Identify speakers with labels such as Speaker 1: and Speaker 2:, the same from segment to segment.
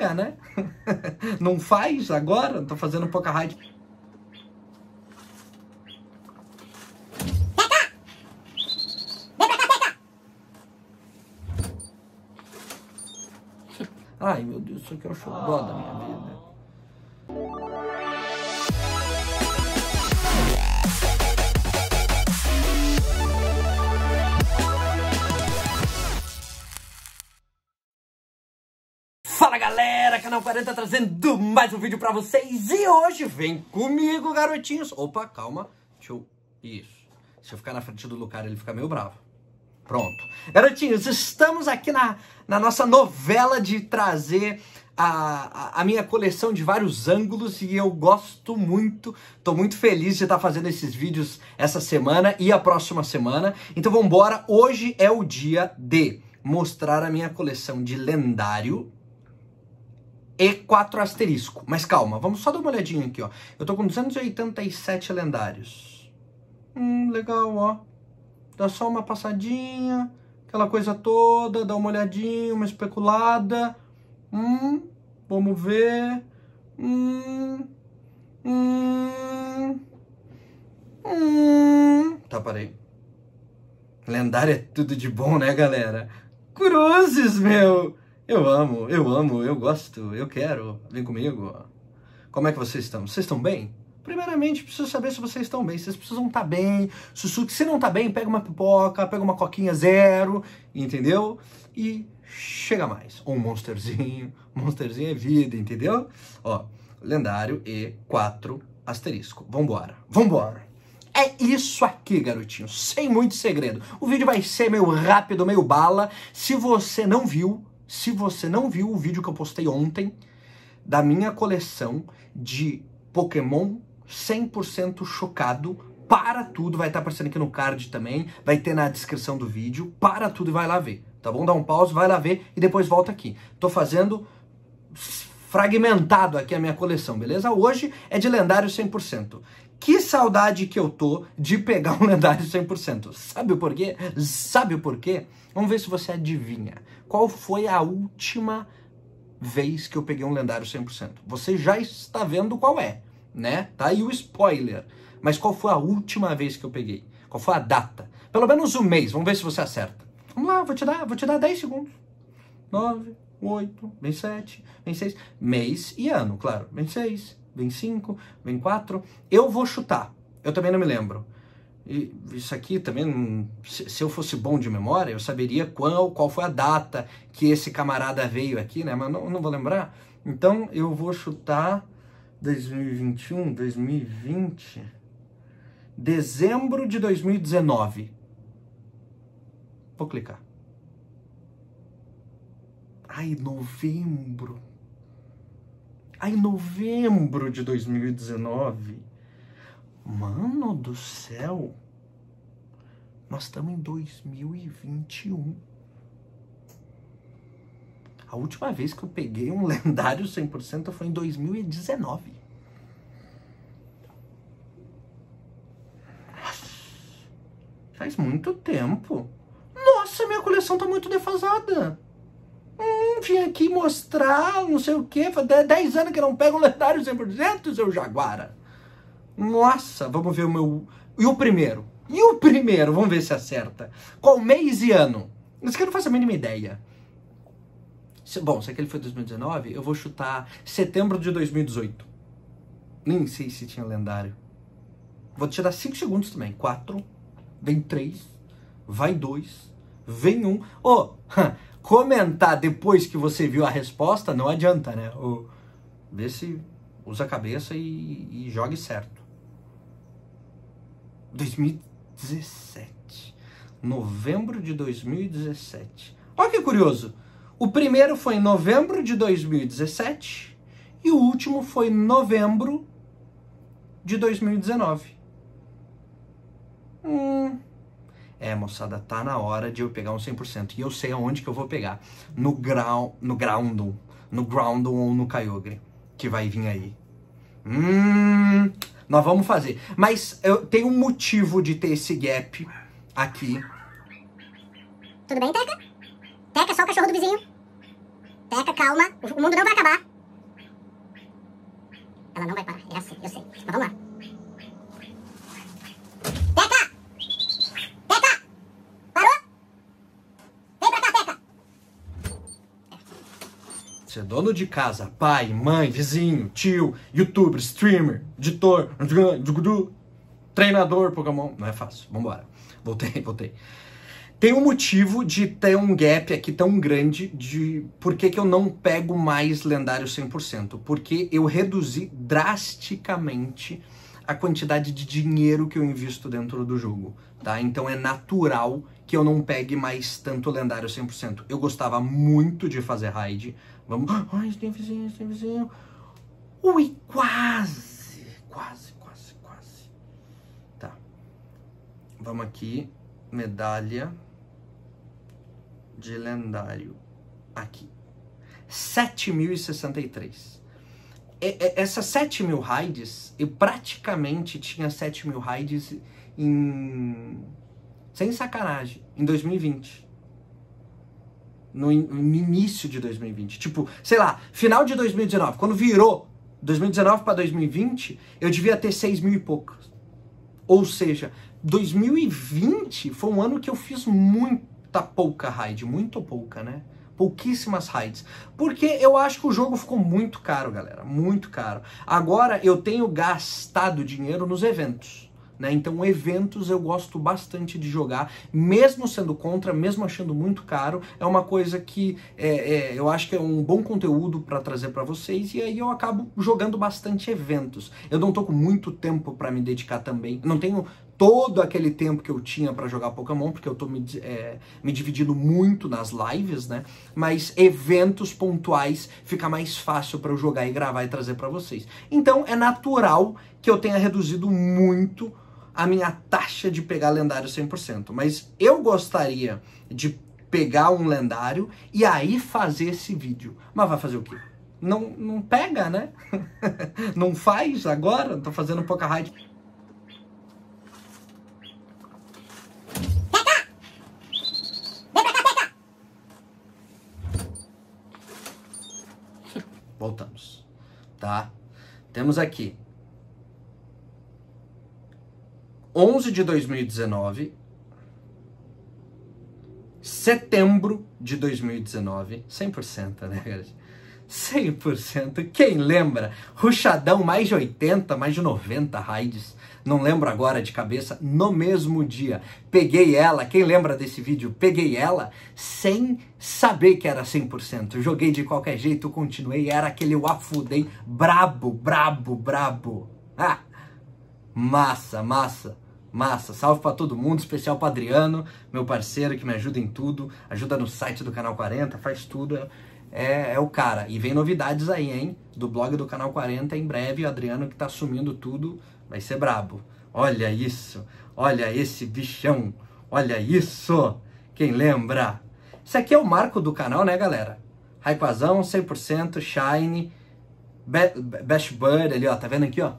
Speaker 1: né? Não faz agora? Tô fazendo pouca rádio. Ai, meu Deus, isso aqui é o xodó da minha vida. Galera, Canal 40 trazendo mais um vídeo pra vocês e hoje vem comigo, garotinhos. Opa, calma, deixa eu... Isso, se eu ficar na frente do Lucar ele fica meio bravo. Pronto. Garotinhos, estamos aqui na, na nossa novela de trazer a, a, minha coleção de vários ângulos e eu gosto muito, tô muito feliz de estar fazendo esses vídeos essa semana e a próxima semana. Então vamos embora, hoje é o dia de mostrar a minha coleção de lendário e 4 asterisco. Mas calma, vamos só dar uma olhadinha aqui, ó. Eu tô com 287 lendários. Hum, legal, ó. Dá só uma passadinha, aquela coisa toda, dá uma olhadinha, uma especulada. Hum, vamos ver. Hum, hum, hum. Tá, parei. Lendário é tudo de bom, né, galera? Cruzes, meu! Eu amo, eu amo, eu gosto, eu quero. Vem comigo. Como é que vocês estão? Vocês estão bem? Primeiramente, preciso saber se vocês estão bem. Vocês precisam estar bem. Sussuque, se não tá bem, pega uma pipoca, pega uma coquinha zero, entendeu? E chega mais. Um monsterzinho. Monsterzinho é vida, entendeu? Ó, lendário e 4 asterisco. Vambora, vambora. É isso aqui, garotinho, sem muito segredo. O vídeo vai ser meio rápido, meio bala. Se você não viu, se você não viu o vídeo que eu postei ontem da minha coleção de Pokémon 100% chocado, para tudo, vai estar aparecendo aqui no card também, vai ter na descrição do vídeo, para tudo e vai lá ver, tá bom? Dá um pause, vai lá ver e depois volta aqui. Tô fazendo fragmentado aqui a minha coleção, beleza? Hoje é de lendário 100%. Que saudade que eu tô de pegar um lendário 100%. Sabe o porquê? Sabe o porquê? Vamos ver se você adivinha. Qual foi a última vez que eu peguei um lendário 100%? Você já está vendo qual é né? Tá aí o spoiler. Mas qual foi a última vez que eu peguei? Qual foi a data? Pelo menos um mês, vamos ver se você acerta. Vamos lá, vou te dar, vou te dar 10 segundos. 9, 8, vem 7, vem 6. Mês e ano, claro. Vem 6, vem 5, vem 4. Eu vou chutar. Eu também não me lembro. E isso aqui também, se eu fosse bom de memória, eu saberia qual, qual foi a data que esse camarada veio aqui, né? Mas não, não vou lembrar. Então eu vou chutar 2021, 2020, dezembro de 2019. Vou clicar. Ai, novembro. Ai, novembro de 2019. Mano do céu. Nós estamos em 2021. A última vez que eu peguei um lendário 100% foi em 2019. Faz muito tempo. Nossa, minha coleção tá muito defasada. Vim aqui mostrar, não sei o que. Faz 10 anos que eu não pego um lendário 100%, seu Jaguara. Nossa, vamos ver o meu... E o primeiro? E o primeiro? Vamos ver se acerta. Qual mês e ano? Isso que eu não faço a mínima ideia. Bom, se aquele foi 2019, eu vou chutar setembro de 2018. Nem sei se tinha lendário. Vou te dar 5 segundos também. 4, vem 3, vai 2, vem 1. Um. Oh, comentar depois que você viu a resposta não adianta, né? Oh, vê se usa a cabeça e, e jogue certo. 2017. Novembro de 2017. Olha que curioso. O primeiro foi em novembro de 2017 e o último foi em novembro de 2019. Hum. É, moçada, tá na hora de eu pegar um 100%. E eu sei aonde que eu vou pegar. No grau, no Groundon, no Groundon ou no Kyogre, que vai vir aí. Hum, nós vamos fazer. Mas eu tenho um motivo de ter esse gap aqui.
Speaker 2: Tudo bem, Teca? Teca, só o cachorro do vizinho. Teca, calma. O mundo não vai acabar. Ela não vai parar. É assim, eu sei. Mas vamos lá. Teca! Teca! Parou? Vem pra cá, Teca!
Speaker 1: Você é dono de casa, pai, mãe, vizinho, tio, youtuber, streamer, editor, treinador Pokémon. Não é fácil. Vambora. Voltei, voltei. Tem um motivo de ter um gap aqui tão grande de por que, que eu não pego mais lendário 100%. Porque eu reduzi drasticamente a quantidade de dinheiro que eu invisto dentro do jogo, tá? Então é natural que eu não pegue mais tanto lendário 100%. Eu gostava muito de fazer raid. Vamos... Ai, tem vizinho, tem vizinho. Ui, quase, quase, quase, quase. Tá. Vamos aqui. Medalha de lendário aqui. 7.063. Essas 7 mil raids, eu praticamente tinha 7 mil raids em. Sem sacanagem, em 2020. No, no início de 2020. Tipo, sei lá, final de 2019. Quando virou 2019 para 2020, eu devia ter 6 mil e poucos. Ou seja, 2020 foi um ano que eu fiz muita pouca raid, muito pouca, né? Pouquíssimas raids. Porque eu acho que o jogo ficou muito caro, galera. Muito caro. Agora eu tenho gastado dinheiro nos eventos. Né? Então, eventos eu gosto bastante de jogar, mesmo sendo contra, mesmo achando muito caro. É uma coisa que é, é, eu acho que é um bom conteúdo para trazer para vocês e aí eu acabo jogando bastante eventos. Eu não tô com muito tempo para me dedicar também, não tenho todo aquele tempo que eu tinha para jogar Pokémon, porque eu tô me, é, me dividindo muito nas lives, né? Mas eventos pontuais fica mais fácil para eu jogar e gravar e trazer para vocês. Então é natural que eu tenha reduzido muito a minha taxa de pegar lendário 100%. Mas eu gostaria de pegar um lendário e aí fazer esse vídeo. Mas vai fazer o quê? Não, não pega, né? não faz agora? Tô fazendo pouca raid. Voltamos. Tá? Temos aqui 11 de 2019, setembro de 2019, 100%, né, galera? 100%. Quem lembra? Ruxadão, mais de 80, mais de 90 raids. Não lembro agora de cabeça. No mesmo dia. Peguei ela. Quem lembra desse vídeo? Peguei ela sem saber que era 100%. Joguei de qualquer jeito, continuei. Era aquele wafudem brabo, brabo, brabo. Ah! Massa, massa. Massa, salve para todo mundo, especial para Adriano, meu parceiro que me ajuda em tudo, ajuda no site do Canal 40, faz tudo, é, é o cara. E vem novidades aí, hein? Do blog do Canal 40 em breve, o Adriano que tá assumindo tudo, vai ser brabo. Olha isso, olha esse bichão, olha isso, quem lembra? Isso aqui é o marco do canal, né, galera? Raipazão, 100%, Shine, Bash Bird ali, ó, tá vendo aqui, ó?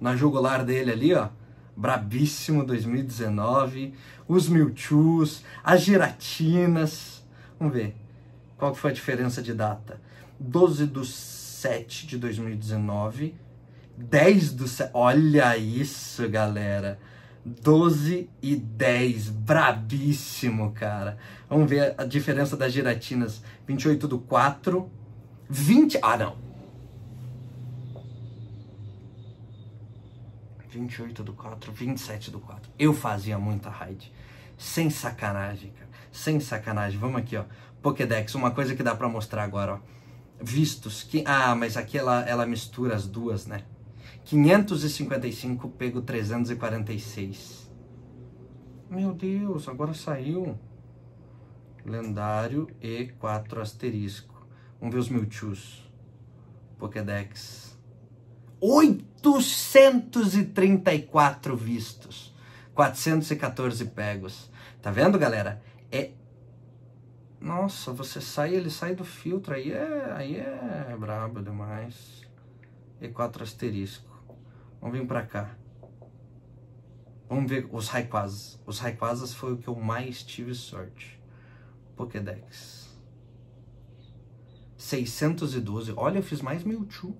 Speaker 1: Na jugular dele ali, ó brabíssimo 2019, os Mewtwo's, as Giratinas. Vamos ver qual foi a diferença de data. 12 do 7 de 2019, 10 do 7. Olha isso, galera. 12 e 10, brabíssimo, cara. Vamos ver a diferença das giratinas. 28 do 4, 20. Ah, não. 28 do 4, 27 do 4. Eu fazia muita raid. Sem sacanagem, cara. Sem sacanagem. Vamos aqui, ó. Pokédex, uma coisa que dá para mostrar agora, ó. Vistos que ah, mas aqui ela, ela mistura as duas, né? 555 pego 346. Meu Deus, agora saiu. Lendário e 4 asterisco. Vamos ver os Mewtwo's. Pokédex. 834 vistos, 414 pegos. Tá vendo, galera? É Nossa, você sai, ele sai do filtro, aí é, aí é brabo demais. E 4 asterisco. Vamos vir pra cá. Vamos ver os Rayquazas. Os Rayquazas foi o que eu mais tive sorte. Pokédex. 612. Olha, eu fiz mais Mewtwo.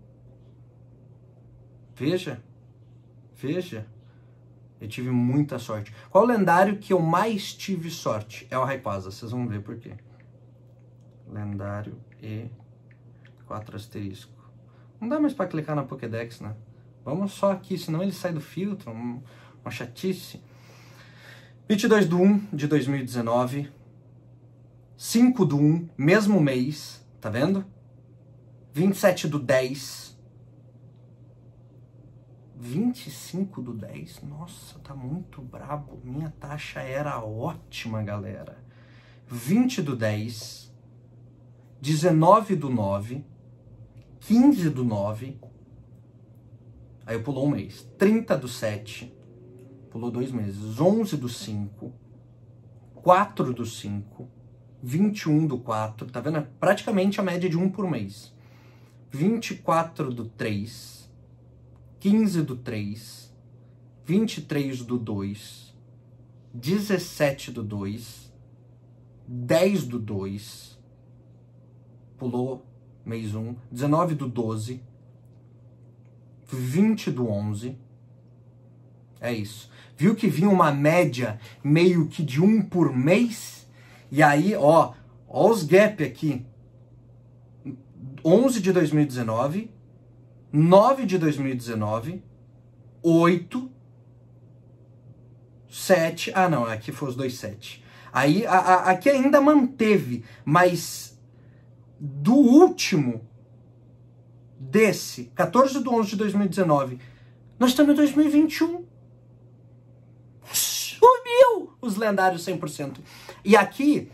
Speaker 1: Veja. Veja. Eu tive muita sorte. Qual lendário que eu mais tive sorte? É o Rayquaza. Vocês vão ver por quê. Lendário e quatro asterisco. Não dá mais para clicar na Pokédex, né? Vamos só aqui, senão ele sai do filtro. Uma chatice. 22 do 1 de 2019. 5 do 1, mesmo mês. Tá vendo? 27 do 10 25 do 10. Nossa, tá muito brabo. Minha taxa era ótima, galera. 20 do 10. 19 do 9. 15 do 9. Aí pulou um mês. 30 do 7. Pulou dois meses. 11 do 5. 4 do 5. 21 do 4. Tá vendo? É praticamente a média de um por mês. 24 do 3. 15 do 3, 23 do 2, 17 do 2, 10 do 2, pulou mês 1, 19 do 12, 20 do 11. É isso. Viu que vinha uma média meio que de um por mês? E aí, ó, ó os gap aqui. 11 de 2019, 9 de 2019, 8, 7. Ah, não, aqui foi os dois 7. Aí, a, a, aqui ainda manteve, mas do último, desse, 14 de 11 de 2019, nós estamos em 2021. Subiu os lendários 100%. E aqui,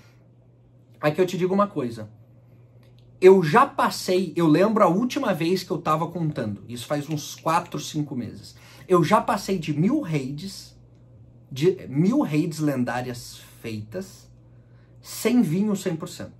Speaker 1: aqui eu te digo uma coisa eu já passei, eu lembro a última vez que eu tava contando, isso faz uns 4, 5 meses. Eu já passei de mil raids, de mil raids lendárias feitas, sem vinho 100%.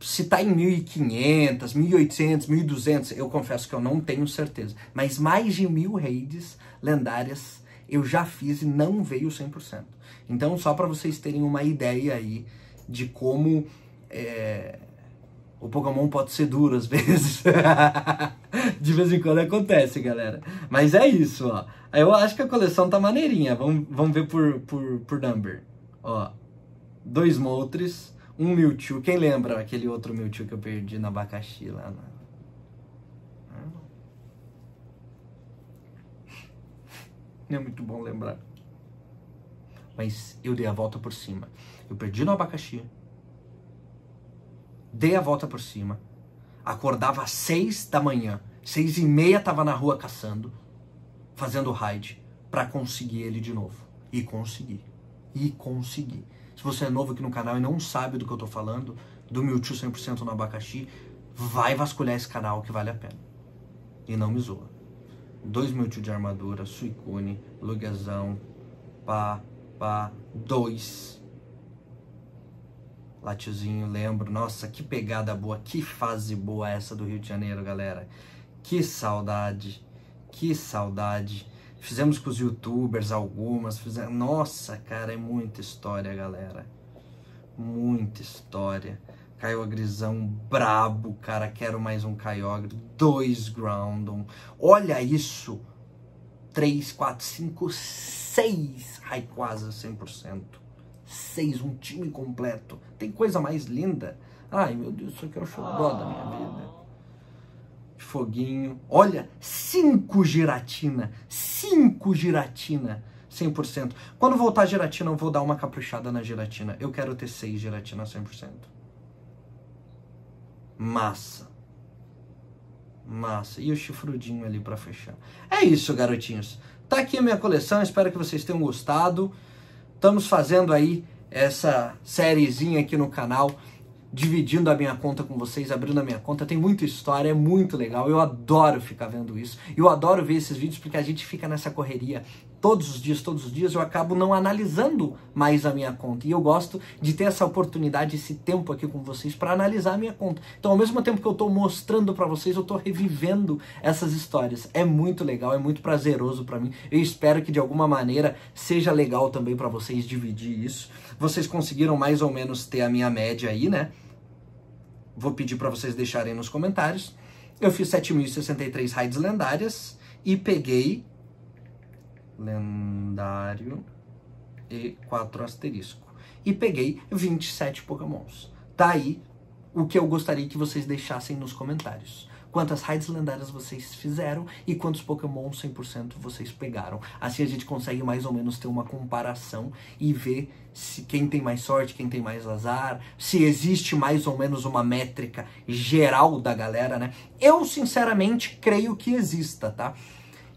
Speaker 1: Se tá em 1500, 1800, 1200, eu confesso que eu não tenho certeza. Mas mais de mil raids lendárias eu já fiz e não veio 100%. Então, só para vocês terem uma ideia aí de como é, o Pokémon pode ser duro às vezes. de vez em quando acontece, galera. Mas é isso, ó. Eu acho que a coleção tá maneirinha. Vamos, vamos ver por, por, por number. Ó, dois Moltres, um Mewtwo. Quem lembra aquele outro Mewtwo que eu perdi na abacaxi lá? Na... Não é muito bom lembrar. Mas eu dei a volta por cima. Eu perdi no abacaxi dei a volta por cima, acordava às seis da manhã, seis e meia tava na rua caçando, fazendo raid para conseguir ele de novo. E consegui. E consegui. Se você é novo aqui no canal e não sabe do que eu tô falando, do Mewtwo 100% no abacaxi, vai vasculhar esse canal que vale a pena. E não me zoa. Dois Mewtwo de armadura, Suicune, Lugazão, pá, pá, dois Latiozinho, lembro. Nossa, que pegada boa, que fase boa essa do Rio de Janeiro, galera. Que saudade, que saudade. Fizemos com os youtubers algumas, fizemos... Nossa, cara, é muita história, galera. Muita história. Caiogrizão brabo, cara, quero mais um Caiogre. Dois Groundon. Olha isso! 3, 4, 5, 6 Rayquaza 100% seis, um time completo. Tem coisa mais linda? Ai, meu Deus, isso aqui é o da minha vida. Foguinho. Olha, cinco giratina. Cinco giratina. 100%. Quando voltar a giratina, eu vou dar uma caprichada na giratina. Eu quero ter seis giratina 100%. Massa. Massa. E o chifrudinho ali para fechar. É isso, garotinhos. Tá aqui a minha coleção. Espero que vocês tenham gostado. Estamos fazendo aí essa sériezinha aqui no canal, dividindo a minha conta com vocês, abrindo a minha conta. Tem muita história, é muito legal. Eu adoro ficar vendo isso. Eu adoro ver esses vídeos porque a gente fica nessa correria todos os dias, todos os dias, eu acabo não analisando mais a minha conta. E eu gosto de ter essa oportunidade, esse tempo aqui com vocês para analisar a minha conta. Então, ao mesmo tempo que eu estou mostrando para vocês, eu estou revivendo essas histórias. É muito legal, é muito prazeroso para mim. Eu espero que de alguma maneira seja legal também para vocês dividir isso. Vocês conseguiram mais ou menos ter a minha média aí, né? vou pedir para vocês deixarem nos comentários. Eu fiz 7.063 raids lendárias e peguei lendário e 4 asterisco. E peguei 27 pokémons. Tá aí o que eu gostaria que vocês deixassem nos comentários. Quantas raids lendárias vocês fizeram e quantos Pokémon 100% vocês pegaram. Assim a gente consegue mais ou menos ter uma comparação e ver se quem tem mais sorte, quem tem mais azar, se existe mais ou menos uma métrica geral da galera, né? Eu sinceramente creio que exista, tá?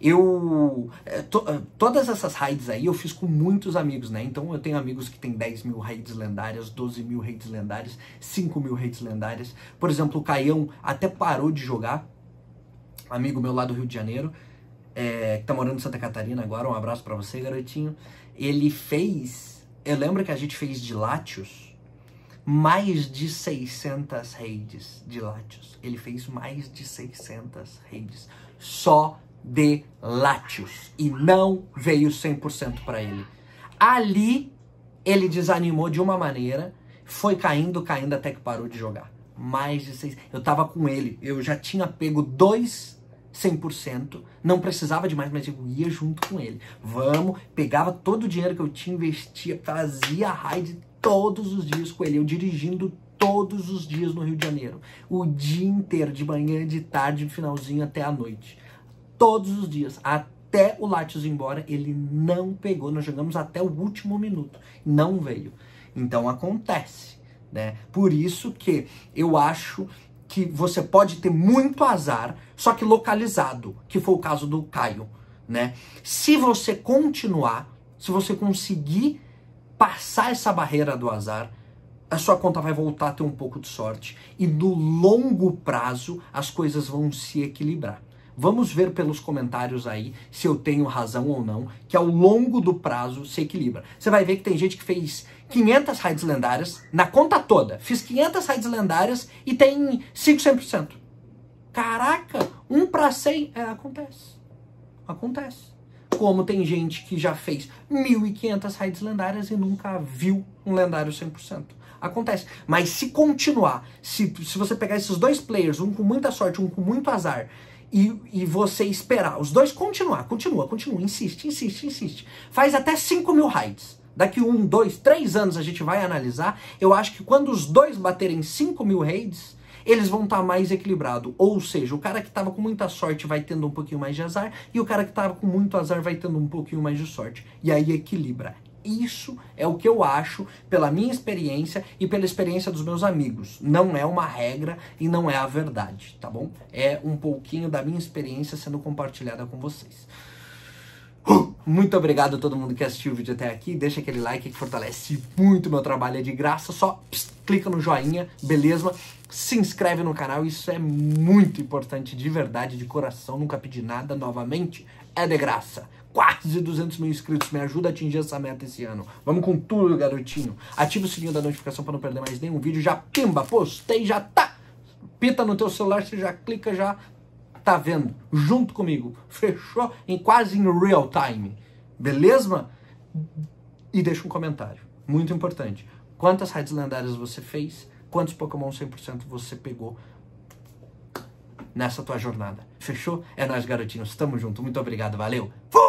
Speaker 1: Eu. é, to- é, todas essas raids aí eu fiz com muitos amigos, né? Então eu tenho amigos que tem 10 mil raids lendárias, 12 mil raids lendárias, 5 mil raids lendárias. Por exemplo, o Caião até parou de jogar. Amigo meu lá do Rio de Janeiro, é, que tá morando em Santa Catarina agora. Um abraço pra você, garotinho. Ele fez. Eu lembro que a gente fez de Latios mais de 600 raids de Latios. Ele fez mais de 600 raids só de Latios e não veio 100% para ele. Ali ele desanimou de uma maneira, foi caindo, caindo até que parou de jogar. Mais de seis. Eu tava com ele, eu já tinha pego dois 100%, não precisava de mais, mas eu ia junto com ele. Vamos, pegava todo o dinheiro que eu tinha, investia, fazia raid todos os dias com ele, eu dirigindo todos os dias no Rio de Janeiro. O dia inteiro, de manhã, de tarde, de finalzinho até a noite. Todos os dias, até o Latios ir embora, ele não pegou. Nós jogamos até o último minuto, não veio. Então acontece, né? Por isso que eu acho que você pode ter muito azar, só que localizado, que foi o caso do Caio, né? Se você continuar, se você conseguir passar essa barreira do azar, a sua conta vai voltar a ter um pouco de sorte e no longo prazo as coisas vão se equilibrar. Vamos ver pelos comentários aí se eu tenho razão ou não, que ao longo do prazo se equilibra. Você vai ver que tem gente que fez 500 raids lendárias na conta toda. Fiz 500 raids lendárias e tem 5 100%. Caraca, um pra 100 é, acontece. Acontece. Como tem gente que já fez 1.500 raids lendárias e nunca viu um lendário 100%. Acontece. Mas se continuar, se, se você pegar esses dois players, um com muita sorte, um com muito azar, e, e você esperar, os dois continuar, continua, continua, insiste, insiste, insiste. Faz até 5 mil raids. Daqui um, dois, três anos a gente vai analisar. Eu acho que quando os dois baterem 5 mil raids, eles vão estar mais equilibrados. Ou seja, o cara que estava com muita sorte vai tendo um pouquinho mais de azar, e o cara que estava com muito azar vai tendo um pouquinho mais de sorte. E aí equilibra. Isso é o que eu acho pela minha experiência e pela experiência dos meus amigos. Não é uma regra e não é a verdade, tá bom? É um pouquinho da minha experiência sendo compartilhada com vocês. Muito obrigado a todo mundo que assistiu o vídeo até aqui. Deixa aquele like que fortalece muito meu trabalho, é de graça. Só pss, clica no joinha, beleza? Se inscreve no canal, isso é muito importante, de verdade, de coração. Nunca pedi nada novamente, é de graça. Quase 200 mil inscritos, me ajuda a atingir essa meta esse ano. Vamos com tudo, garotinho. Ativa o sininho da notificação para não perder mais nenhum vídeo. Já pimba, postei, já tá. Pita no teu celular, você já clica, já tá vendo, junto comigo. Fechou? Em quase em real time. Beleza? E deixa um comentário. Muito importante. Quantas raids lendárias você fez? Quantos Pokémon 100% você pegou nessa tua jornada? Fechou? É nóis, garotinhos. Tamo junto. Muito obrigado. Valeu. Fui!